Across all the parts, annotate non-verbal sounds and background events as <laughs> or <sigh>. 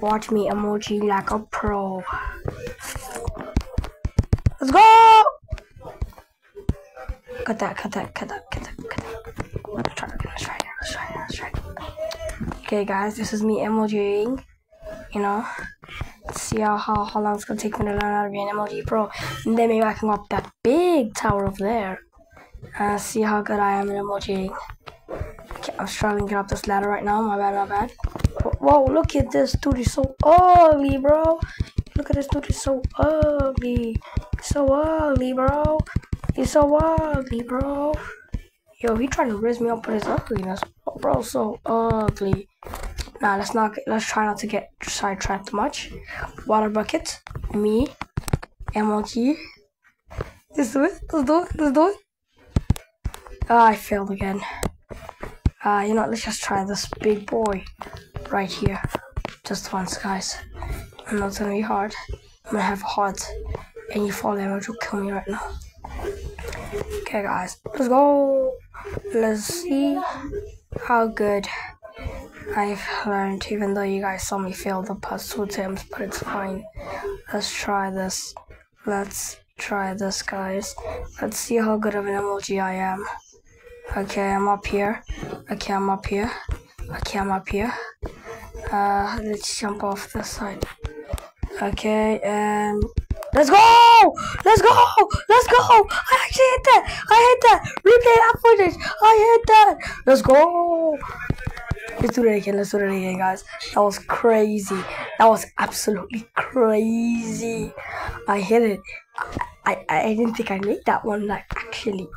Watch me MLG like a pro. Let's go! Cut that, cut that, cut that, cut that, cut that. Let's try it, let's try it, let's try let's try. Okay guys, this is me MLGing. You know. Let's see how, how, how long it's gonna take me to learn how to be an MLG pro. And then maybe I can go up that big tower over there. And see how good I am in MLGing. Okay, I'm struggling to get up this ladder right now. My bad, my bad. Whoa, look at this. Dude, he's so ugly, bro. Look at this dude, he's so ugly. He's So ugly, bro. He's so ugly, bro. Yo, he trying to raise me up with his ugliness. Oh, bro, so ugly. Nah, let's not. Let's try not to get sidetracked much. Water bucket, me, MLG. Let's do it. Let's do it. Let's do it. Ah, I failed again. Uh, you know, let's just try this big boy right here. Just once, guys. I know it's gonna be hard. I'm gonna have a heart, and fall damage will kill me right now. Okay, guys, let's go. Let's see how good I've learned, even though you guys saw me fail the past two attempts, but it's fine. Let's try this. Let's try this, guys. Let's see how good of an MLG I am. Okay, I'm up here. Okay, I'm up here. Okay, I'm up here. Uh, let's jump off the side. Okay, and let's go! Let's go! Let's go! I actually hit that! I hit that! Replay that footage! I hit that! Let's go! Let's do it again. Let's do it again, guys. That was crazy. That was absolutely crazy. I hit it. I, I, I didn't think I made that one, like, actually.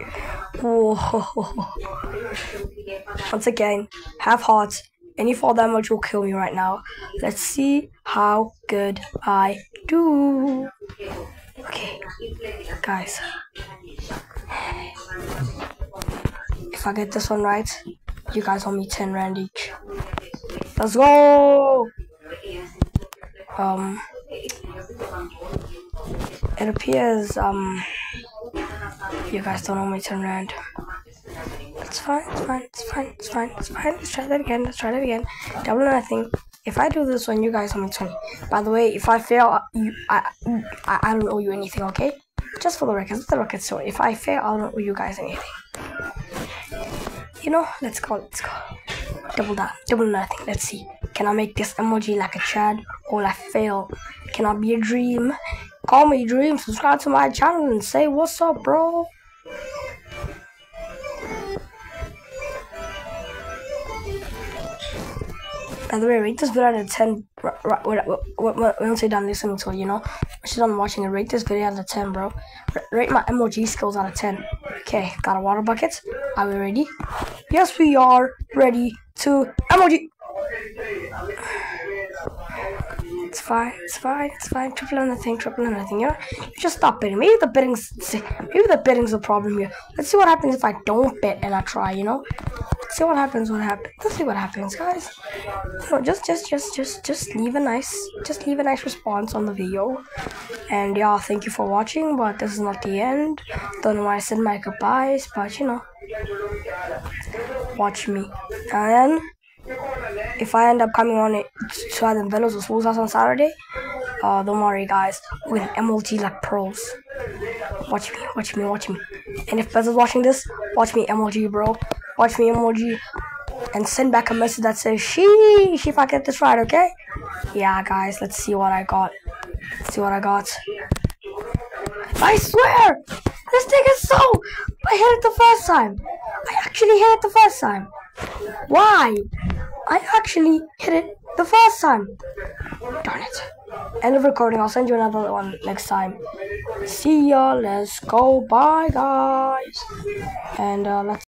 Whoa. <laughs> Once again, have hearts. Any fall damage will kill me right now. Let's see how good I do. Okay, guys. If I get this one right, you guys owe me 10 rand each. Let's go! Um, it appears, um, you guys don't owe me 10 rand. It's fine, it's fine, it's fine, it's fine, it's fine. Let's try that again, let's try that again. Double nothing. If I do this one, you guys owe me 20. By the way, if I fail, you, I, I, I don't owe you anything, okay? Just for the record, the record so if I fail, I don't owe you guys anything. You know, let's go, let's go. Double that, double nothing. Let's see. Can I make this MLG like a Chad? Or I fail? Can I be a dream? Call me dream. Subscribe to my channel and say what's up, bro. By the way, rate this video out of 10. Once you're done listening to it, you know? You're done watching it, rate this video out of 10, bro. Rate my MLG skills out of 10. Okay, got a water bucket. Are we ready? Yes, we are ready to MLG. It's fine, it's fine, it's fine. Triple or nothing, triple or nothing. You know, you just stop betting. Maybe the betting's maybe the betting's the problem here. Let's see what happens if I don't bet and I try. You know, let's see what happens. What happens? Let's see what happens, guys. Know, just, just, just, just, just leave a nice, just leave a nice response on the video. And yeah, thank you for watching. But this is not the end. Don't know why I said my goodbyes, but you know, watch me. And if I end up coming on it to either Velos or School's House on Saturday, uh, don't worry, guys. We're gonna MLG like pros. Watch me, watch me, watch me. And if is watching this, watch me MLG, bro. Watch me MLG. And send back a message that says, sheesh, if I get this right, okay? Yeah, guys, let's see what I got. Let's see what I got. I swear! This thing is so... I hit it the first time. I actually hit it the first time. Why? I actually hit it the first time. Darn it. End of recording. I'll send you another one next time. See ya. Let's go. Bye, guys. And uh, let's.